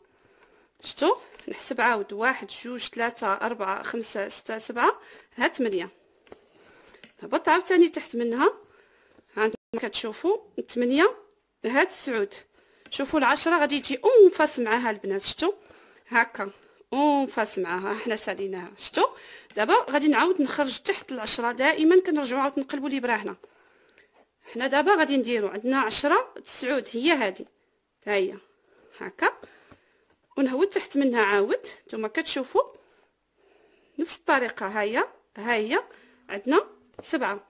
شتو نحسب عاود. واحد جوج ثلاثة أربعة خمسة ستة سبعة. ها تمنية هبط عاوتاني تحت منها. هانتوما كتشوفوا تمنية ها تسعود. شوفوا العشرة غادي تجي en face معاها البنات. شتو هكا. en face معاها. حنا ساليناها. شتو دابا غادي نعاود نخرج تحت العشرة دائما. كنرجعو عاود نقلبوا الابره هنا. حنا دابا غادي نديرو عندنا عشرة تسعود هي هادي. ها هي. هكا. ونهود تحت منها عاود. نتوما كتشوفوا نفس الطريقة. ها هي. ها هي. عندنا سبعة.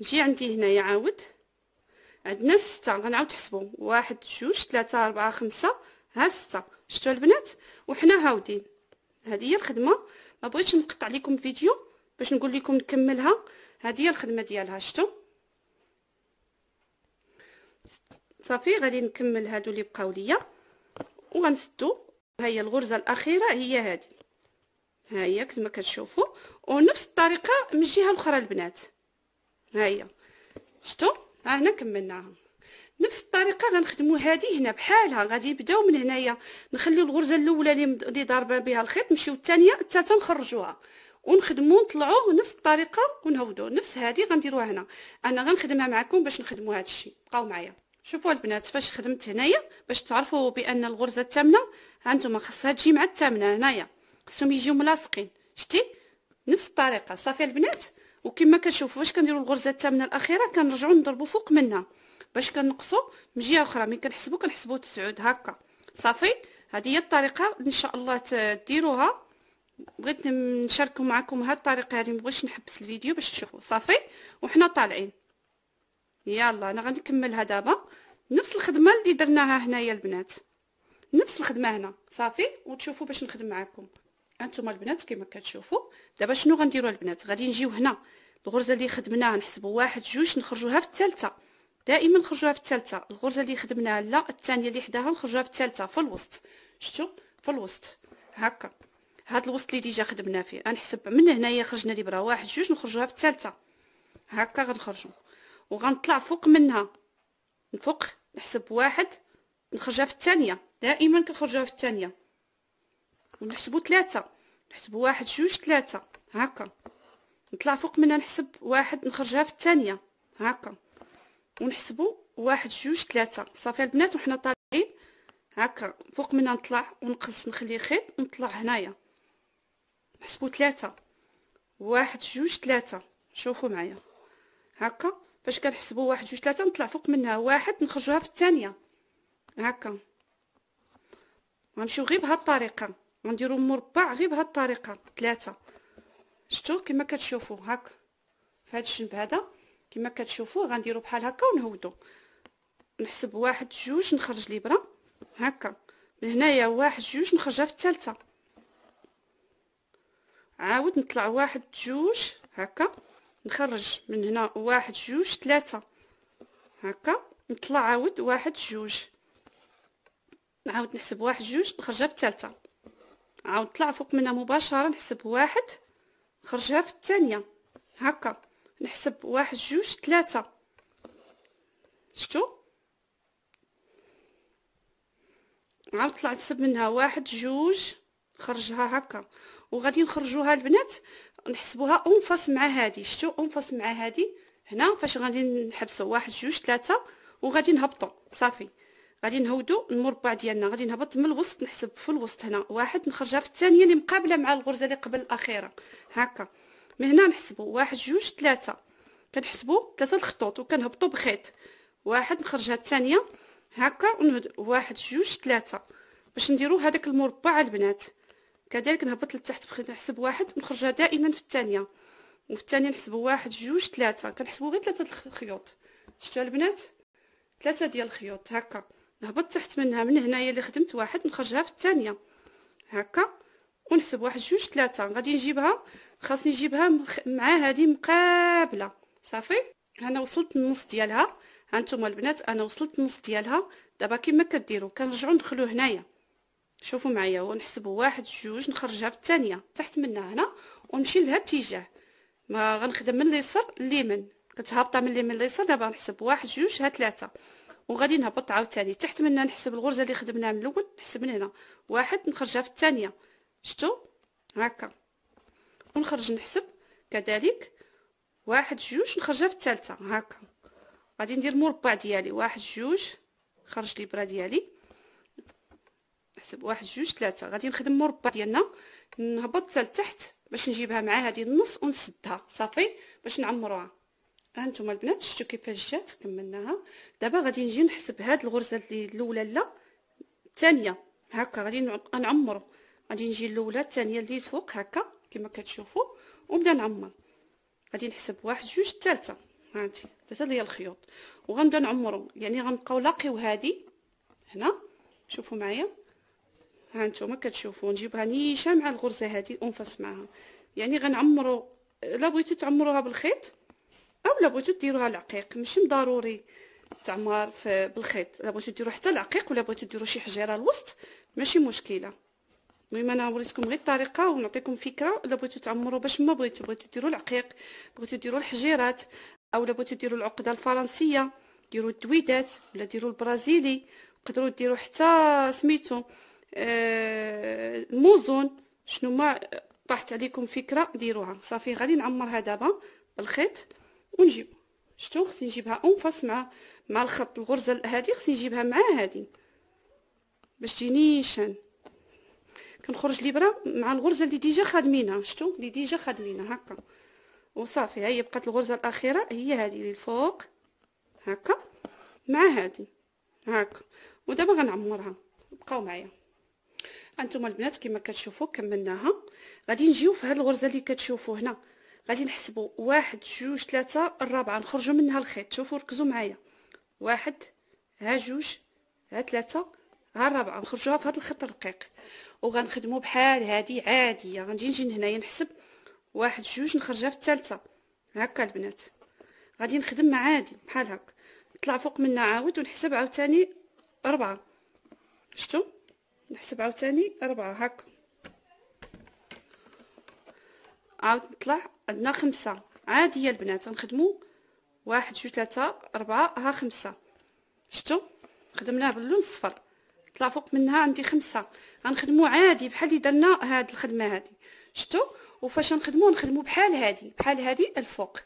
نجي عندي هنايا عاود. عندنا ستة. غنعاود تحسبوا واحد جوج ثلاثة أربعة خمسة. ها ستة. شتو البنات؟ وحنا هاودين. هذه هي الخدمة. ما بغيتش نقطع لكم فيديو باش نقول لكم نكملها. هذه هي الخدمة ديالها. شتو صافي غادي نكمل هادو اللي بقاو ليا. وغنسدو. ها هي الغرزة الأخيرة هي هذه ها هي كما كتشوفوا. ونفس الطريقة من الجهة الأخرى البنات ها هي. شفتوا ها هنا كملناها نفس الطريقة غنخدموا هذه هنا بحالها. غادي نبداو من هنايا. نخليو الغرزة الأولى اللي ضاربة بها الخيط نمشيو الثانية الثالثة نخرجوها. ونخدمو نطلعوه نفس الطريقة ونهودو نفس هذه غنديروها هنا. أنا غنخدمها معكم باش نخدموا هذا الشيء بقاو معايا. شوفوا البنات فاش خدمت هنايا باش تعرفوا بأن الغرزة الثامنة هانتوما خاصها تجي مع الثامنة هنايا. خصهم يجيو ملاصقين. شتي؟ نفس الطريقة. صافي البنات؟ وكما كتشوفوا فاش كنديروا الغرزة الثامنة الأخيرة كنرجعوا نضربوا فوق منها. باش كنقصوا من جهة أخرى. ملي كنحسبوا كنحسبوا تسعود هكا. صافي؟ هذه هي الطريقة إن شاء الله تديروها. بغيت نشاركوا معكم هاد الطريقة هذه. مبغيتش نحبس الفيديو باش تشوفوا صافي؟ وحنا طالعين. يلا أنا غادي نكملها دابا. نفس الخدمة اللي درناها هنايا البنات. نفس الخدمة هنا صافي؟ وتشوفوا باش نخدم معكم أنتم البنات كما كتشوفوا. دابا شنو غنديروا البنات؟ غادي نجيو هنا. الغرزة اللي خدمناها نحسبوا واحد جوج نخرجوها في الثالثة. دائما نخرجوها في الثالثة. الغرزة اللي خدمناها لا الثانية اللي حداها نخرجوها في الثالثة. في الوسط. شفتوا؟ في الوسط. هكا. هاد الوسط اللي ديجا خدمنا فيه. غنحسب من هنايا خرجنا الابره واحد جوج نخرجوها في الثالثة. هكا غنخرجوا وغنطلع فوق منها. من فوق نحسب واحد نخرجها في الثانية. دائما كنخرجها في الثانية. ونحسبوا ثلاثة. نحسبوا واحد جوج ثلاثة. هكا. نطلع فوق منها نحسب واحد نخرجها في الثانية. هكا. ونحسبوا واحد جوج ثلاثة. صافي البنات وحنا طالعين. هكا. فوق منها نطلع ونقص نخلي خيط ونطلع هنايا. نحسبوا ثلاثة. واحد جوج ثلاثة. شوفوا معايا. هكا. فاش كنحسبوا واحد جوج ثلاثة نطلع فوق منها واحد نخرجوها في الثانية. هكا. غنمشيو غير بهاد الطريقة. غنديرو مربع غير بهاد الطريقة ثلاثة شتو كما كتشوفوا هاك. في هاد الجنب هذا كما كتشوفوا غنديرو بحال هكا ونهودو نحسب واحد جوج نخرج الابره هكا. من هنايا واحد جوج نخرجها في الثالثة. عاود نطلع واحد جوج هكا. نخرج من هنا واحد جوج ثلاثة. هكا نطلع عاود واحد جوج. نعاود نحسب واحد جوج نخرجها في الثالثة عاود طلع فوق منها مباشرة نحسب واحد خرجها في الثانية. هكا نحسب واحد جوج ثلاثة. شتو عاود طلع نحسب منها واحد جوج خرجها هكا. وغادي نخرجوها البنات نحسبوها en face مع هادي. شتو en face مع هادي؟ هنا فاش غادي نحبسو واحد جوج ثلاثة وغادي نهبطو. صافي. غادي نهودو المربع ديالنا. غادي نهبط من الوسط نحسب في الوسط هنا. واحد نخرجها في الثانية اللي مقابلة مع الغرزة اللي قبل الأخيرة. هكا. من هنا نحسبو واحد جوج ثلاثة كنحسبو ثلاثة الخطوط وكنهبطو بخيط. واحد نخرجها الثانية هكا ونهد. واحد جوج ثلاثة باش نديرو هذاك المربع البنات. كذلك نهبط لتحت بخيط نحسب واحد ونخرجها دائما في الثانية. وفي الثانية نحسبو واحد جوج ثلاثة. كنحسبو غير ثلاثة الخيوط. شفتوا البنات؟ ثلاثة ديال الخيوط. هكا. نهبط تحت منها من هنايا اللي خدمت واحد نخرجها في الثانية. هكا. ونحسب واحد جوج ثلاثة. غادي نجيبها. خاصني نجيبها مع هذه مقابلة. صافي؟ أنا وصلت النص ديالها. هانتوما البنات أنا وصلت النص ديالها. دابا كما كديروا كنرجعوا ندخلوا هنايا. شوفوا معايا ونحسبوا واحد جوج نخرجها في الثانية تحت منها هنا ونمشي لهذا الاتجاه ما غنخدم من اليسار لليمين. كتهبط من اليمين لليسار دابا نحسب واحد جوج ها ثلاثة وغادي نهبط عاوتاني. تحت منها نحسب الغرزة اللي خدمناها من الأول نحسب من هنا. واحد نخرجها في الثانية شفتوا هكا. ونخرج نحسب كذلك. واحد جوج نخرجها في الثالثه هكا. غادي ندير مربع ديالي. واحد جوج خرج لي برا ديالي. نحسب واحد جوج ثلاثة غادي نخدم مربع ديالنا نهبط حتى لتحت باش نجيبها مع هذه النص ونسدها صافي باش نعمروها. ها نتوما البنات شفتوا كيفاش جات؟ كملناها. دابا غادي نجي نحسب هاد الغرزة اللي الأولى لا الثانية هكا غادي نعمرو. غادي نجي الأولى الثانية اللي الفوق هكا كما كتشوفوا ونبدا نعمر. غادي نحسب واحد جوج الثالثه هانتي ثلاثة ديال الخيوط. وغنبدا نعمرو. يعني غنبقاو لاقيو هادي هنا. شوفوا معايا. ها نتوما كتشوفوا نجيبها نيشه مع الغرزة هادي ونفص معها يعني غنعمرو لا بغيتو تعمروها بالخيط؟ أو لا بغيتو ديروها العقيق ماشي ضروري في بالخيط لا بغيتو ديروا حتى العقيق ولا بغيتو ديروا شي حجيرة الوسط؟ ماشي مشكلة. المهم أنا وريتكم غير الطريقة ونعطيكم فكرة الا بغيتو تعمروا باش ما بغيتو بغيتو ديروا العقيق بغيتو ديروا الحجيرات أو الا بغيتو ديروا العقدة الفرنسية ديروا الدويدات ولا ديروا البرازيلي تقدروا ديروا حتى سميتو. الموزون شنو ما طاحت عليكم فكرة ديروها. صافي غادي نعمرها دابا بالخيط ونجيب. شتو؟ خصني نجيبها en face مع مع الخط الغرزة هذه خصني نجيبها مع هذه باش تجي نيشان كنخرج الابره مع الغرزة اللي déjà خادمينها. شتو؟ اللي déjà خادمينها. هكا. وصافي ها هي بقات الغرزة الأخيرة. هي هذه للفوق هكا. مع هذه هكا. ودابا غنعمرها. بقاو معايا. أنتم البنات كما كتشوفوا كملناها. غادي نجيو في هذه الغرزة اللي كتشوفوا هنا. غادي نحسبوا واحد جوج ثلاثة الرابعة. نخرجوا منها الخيط. شوفوا ركزوا معايا. واحد ها جوج ها ثلاثة ها الرابعة. نخرجوها في هذا الخط الرقيق. وغنخدمو بحال هادي عادية. غنجي نجي هنايا نحسب. واحد جوج نخرجها في الثالثه هكا البنات. غادي نخدم عادي بحال هكا نطلع فوق منها عاود ونحسب عاوتاني أربعة. شتو نحسب عاوتاني أربعة هكا عاود نطلع عندنا خمسة. عادية البنات غنخدمو واحد جوج ثلاثة أربعة ها خمسة. شتو خدمناها باللون الصفر. طلع فوق منها عندي خمسة. غنخدمو عادي بحال اللي درنا هاد الخدمة هادي. شفتوا وفاش نخدمو نخدمو بحال هادي. بحال هادي الفوق.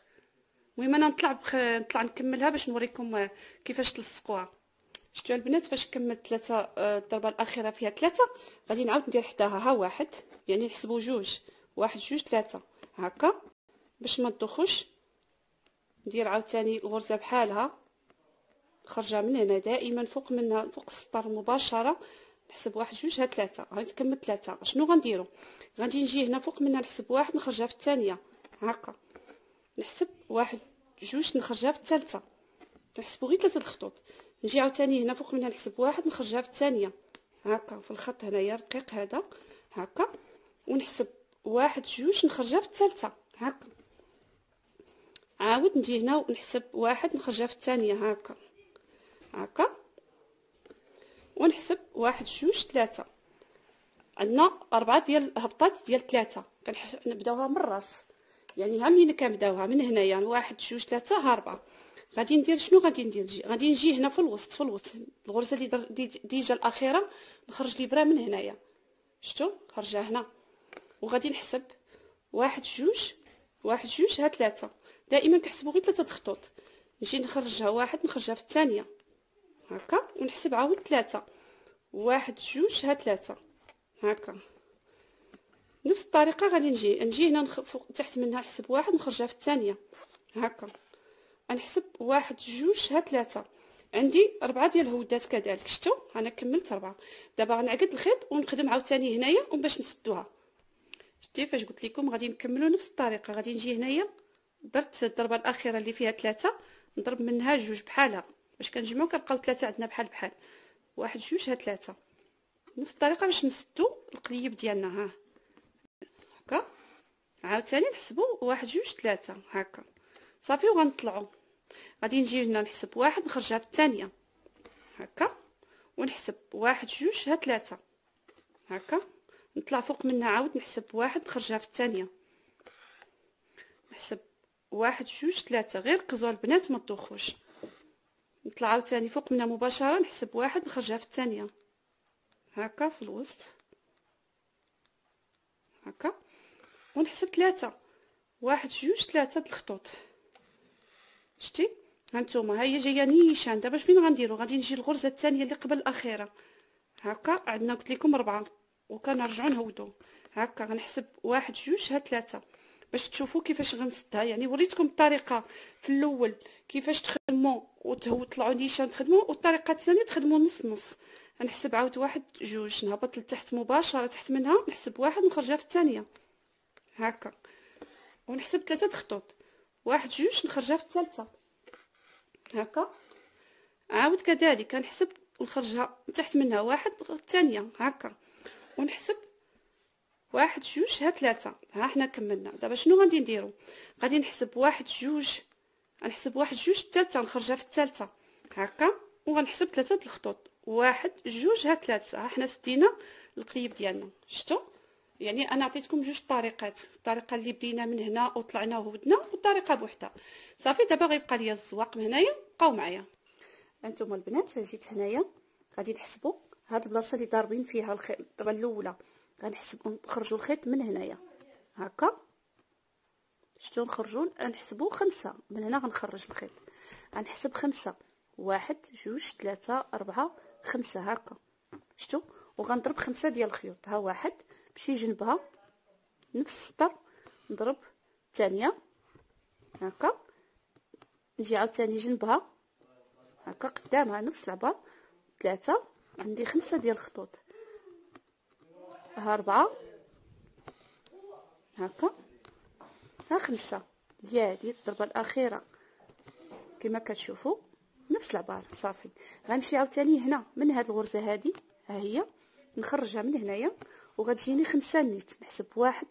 المهم أنا نطلع بخ... نطلع نكملها باش نوريكم كيفاش تلصقوها. شفتوا البنات فاش كملت ثلاثة الضربة الأخيرة فيها ثلاثة غادي نعاود ندير حداها ها واحد يعني نحسبوا جوج واحد جوج ثلاثة هكا باش ما تدخش ندير عاوتاني الغرزة بحالها خرجها من هنا دائما فوق منها فوق السطر مباشرة نحسب واحد جوج ها ثلاثة غادي تكمل ثلاثة. شنو غنديرو؟ غادي نجي هنا فوق منها نحسب واحد نخرجها في الثانية هكا. نحسب واحد جوج نخرجها في الثالثة. نحسبو غير ثلاثة الخطوط. نجي عاوتاني هنا فوق منها نحسب واحد نخرجها في الثانية. هكا في الخط هنايا رقيق هذا. هكا. ونحسب واحد جوج نخرجها في الثالثة. هكا. عاود نجي هنا ونحسب واحد نخرجها في الثانية. هكا. هكا. ونحسب واحد جوج ثلاثة. عندنا أربعة ديال هبطات ديال ثلاثة. كنبداوها من الراس. يعني ها منين كنبداوها؟ من هنايا. واحد جوج ثلاثة ها أربعة. غادي ندير شنو غادي ندير؟ غادي نجي هنا في الوسط في الوسط. الغرزه اللي ديجا الأخيرة نخرج لي برا من هنايا. شفتوا؟ خرجها هنا. وغادي نحسب. واحد جوج واحد جوج ها ثلاثة. دائما كنحسبوا غير ثلاثة خطوط. نجي نخرجها واحد نخرجها في الثانية. هكا ونحسب عاود ثلاثة. واحد جوج ها ثلاثة. هكا. نفس الطريقة غادي نجي. نجي هنا فوق تحت منها نحسب واحد نخرجها في الثانية. هكا. نحسب واحد جوج ها ثلاثة عندي أربعة ديال الهودات كذلك. شفتوا أنا كملت أربعة. دابا غنعقد الخيط ونخدم عاوتاني هنايا وباش نسدوها. شتي فاش قلت لكم غادي نكملوا نفس الطريقة. غادي نجي هنايا درت الضربة الأخيرة اللي فيها ثلاثة نضرب منها جوج بحالها. باش كنجمعوا كنلقاو ثلاثة عندنا بحال بحال. واحد جوج ها ثلاثة نفس الطريقة باش نسدو القليب ديالنا. ها. هكا. عاوتاني نحسبوا واحد جوج ثلاثة هكا. صافي وغنطلعوا غادي نجي هنا نحسب واحد نخرجها في الثانية هكا. ونحسب واحد جوج ها ثلاثة. هكا. نطلع فوق منها عاود نحسب واحد نخرجها في الثانية نحسب واحد جوج ثلاثة. غير ركزوا البنات ما تدوخوش نطلع عاوتاني فوق منها مباشرة نحسب واحد نخرجها في الثانية هكا في الوسط. هكا. ونحسب ثلاثة. واحد جوج ثلاثة د الخطوط شتي؟ هانتوما ها هي جاية نيشان. دابا فين غنديرو؟ غادي نجي الغرزه الثانية اللي قبل الأخيرة. هكا عندنا قلت لكم ربعة. وكنرجعو نهودو. هكا غنحسب واحد جوج ها ثلاثة. باش تشوفوا كيفاش غنسدها. يعني وريتكم الطريقة في الأول. كيفاش تخدموا وتهو طلعوا نيشان تخدموا والطريقة الثانية تخدموا نص نص. غنحسب عاود واحد جوج. نهبط لتحت مباشرة تحت منها. نحسب واحد ونخرجها في الثانية. هكا ونحسب ثلاثة خطوط واحد جوج نخرجها في الثالثة. هكا. عاود كذلك نحسب ونخرجها تحت منها واحد الثانية هكا. ونحسب واحد جوج ها ثلاثة. ها حنا كملنا. دابا شنو غادي نديرو؟ غادي نحسب واحد جوج غنحسب واحد جوج الثالثة نخرجها في الثالثة. هكا. وغنحسب ثلاثة د الخطوط. واحد جوج ها ثلاثة. ها حنا سدينا القليب ديالنا. شفتوا يعني أنا عطيتكم جوج طريقات. الطريقة اللي بدينا من هنا وطلعنا وهبدنا والطريقة بوحدها. صافي دابا غيبقى ليا الزواق من هنايا. بقاو معايا. أنتم البنات جيت هنايا. غادي نحسبوا هاد البلاصة اللي ضاربين فيها الخيط الضربه الأولى. غنحسب نخرجوا الخيط من هنايا. هكا. شتو نخرجوا نحسبوا خمسة. من هنا غنخرج الخيط. غنحسب خمسة. واحد جوج ثلاثة أربعة خمسة. هكا. شتو وغنضرب خمسة ديال الخيوط. ها واحد بشي جنبها نفس السطر نضرب الثانية هكا. نجي عاوتاني جنبها هكا قدامها نفس العبار ثلاثة. عندي خمسة ديال الخطوط. ها أربعة. هكا. ها خمسة. هي الضربة الأخيرة. كما كتشوفوا نفس العبار صافي. غنمشي عاوتاني هنا من هاد الغرزة هادي ها هي. نخرجها من هنايا. وغتجيني خمسة نيت نحسب واحد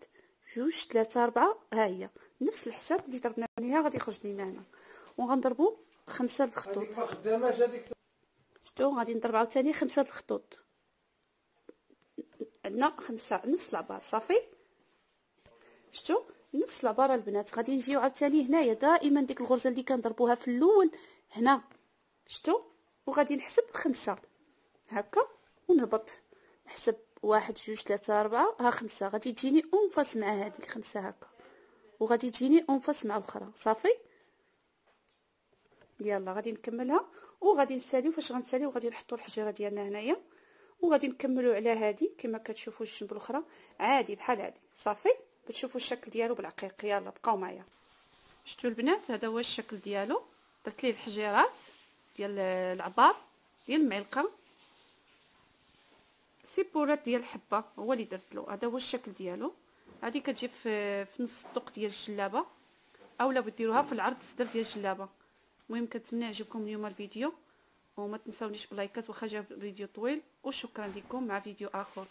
جوج ثلاثة أربعة ها هي. نفس الحساب اللي ضربنا عليها غادي يخرج لينا هنا. وغنضربو خمسة الخطوط. شتو غادي نضرب عاوتاني خمسة الخطوط. عندنا خمسة نفس العبار صافي؟ شتو نفس العبارة البنات غادي نجيو عاوتاني هنايا دائما ديك الغرزة اللي كنضربوها في الأول هنا. شتو وغادي نحسب خمسة. هكا ونهبط. نحسب واحد جوج ثلاثة أربعة. ها خمسة. غادي تجيني أنفاس مع هذيك خمسة هكا. وغادي تجيني أنفاس مع الأخرى صافي؟ يلا غادي نكملها. وغادي نساليو فاش غنساليو غادي نحطو الحجيرة ديالنا هنايا. وغادي نكملو على هذه كما كتشوفوا الجنب الأخرى. عادي بحال هذه صافي؟ بتشوفوا الشكل ديالو بالعقيق. يلا بقاو معايا. شفتوا البنات؟ هذا هو الشكل ديالو. درت ليه الحجيرات ديال العبار ديال المعلقة. سيبورات ديال الحبة هو اللي درت له. هذا هو الشكل ديالو. هذه كتجي في في نص الطوق ديال الجلابة. اولا بديروها في العرض الصدر ديال الجلابة. المهم كنتمنى يعجبكم اليوم الفيديو. وما تنساونيش بلايكات واخا جا فيديو طويل. وشكرا لكم مع فيديو آخر.